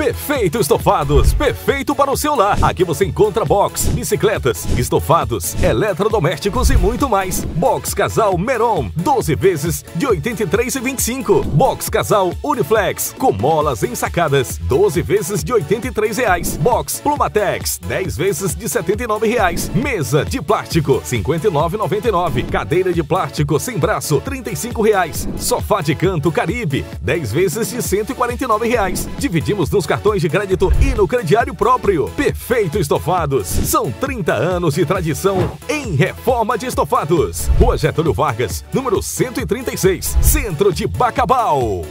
Perfeito Estofados, perfeito para o seu lar. Aqui você encontra box, bicicletas, estofados, eletrodomésticos e muito mais. Box Casal Meron, 12 vezes de 83,25. Box Casal Uniflex, com molas ensacadas, 12 vezes de 83 reais. Box Plumatex, 10 vezes de 79 reais. Mesa de plástico, 59,99. Cadeira de plástico sem braço, 35 reais. Sofá de canto Caribe, 10 vezes de 149 reais. Dividimos nos cartões de crédito e no crediário próprio. Perfeito Estofados. São 30 anos de tradição em reforma de estofados. Rua Getúlio Vargas, número 136, Centro de Bacabal.